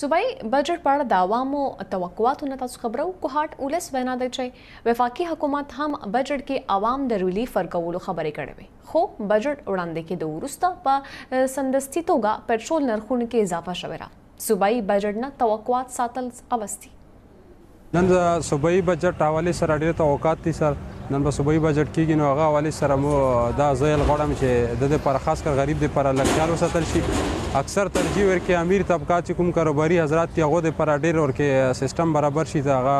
صوبایي بجټ په اړه د عوامو توقعاتو نه تاسو خبرو کوهاټ ولس وینا ده چې وفاقي حکومت هم بجټ کې عوام د ریلیف ورکولو خبرې کړې وي خو بجټ وړاندې کېدو وروسته په سمدستي توګه پټرول نرخونو کې اضافه شوې ده صوبایي بجټ نه توقعات ساتل اوستي نن د صوبایي بجټ حوالې سره ډېر توقعات دي سر نن به صوبایي بجټ کېږي نو هغه حوالې سره مو دا زیل غواړم چې د دې پر خاص کر غریب دې پر لږ خیال وساتل شي اکثر ترجیح ورکې امیر طبقات چې کوم کاروباري حضرات دي هغو دې پر ډېر ورکې سیستم برابر شي دا هغه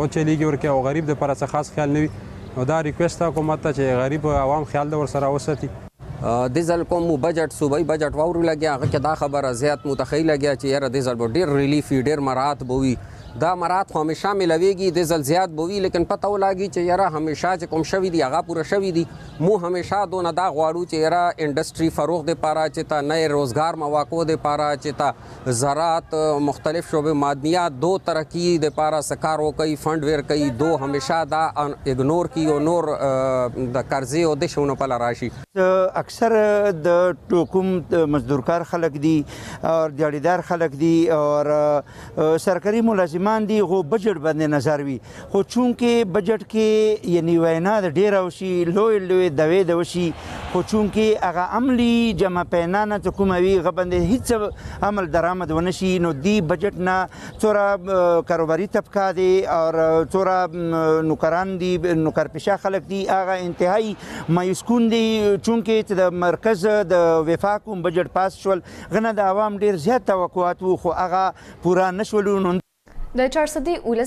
وچلېږي ورکې او غریب دې پر څه خاص خیال نه وي نو دا ریکویسټ کوم ته چې غریب عوام خیال د ورسره وساتي دې ځل کوم بجټ صوبایي بجټ واورو لګیا هغه کې دا خبره زیات متخیل لګیا چې یاره دې ځل به ډېر ریلیف وي ډېر مراعات به وي دا مراعات خو همیشه ملویږي دې ځل زیات به وي لیکن پته ولاګي چې یاره همیشه چې کوم شوي دي هغه پوره شوي دي مو همیشه دونه دا غواړو چې یاره انډسټري فروغ دې پاره چې تا نئے روزګار مواقع دې پاره چې تا زراعت مختلف شعبې معدنیات دو ترقی د پاره سکار وکي فند ور کوي دو همیشه دا اګنور کی او نور د قرضې او د شونو په لراشي اکثر د ټوکم مزدورکار خلک دي او دیاړیدار خلک دي او سرکاري ملازمان دي غو بجټ باندې نظر وي خو چونکه بجټ کې یعنی وینا د ډیر او شي لوی لوی دوي د وشي خو چونکه هغه عملی جمع پینا نه چې کومه وی غبند هیڅ عمل درآمد ونشي نو دی بجټ نه څورا کاروباری طبقه دی او څورا نوکران دی نوکر پیشا خلک دی هغه انتهایی مایوس کون دی چونکه چې د مرکز د وفاق کوم بجټ پاس شول غنه د عوام ډیر زیات توقعات وو خو هغه پورا نشول نو د چارسدي ولس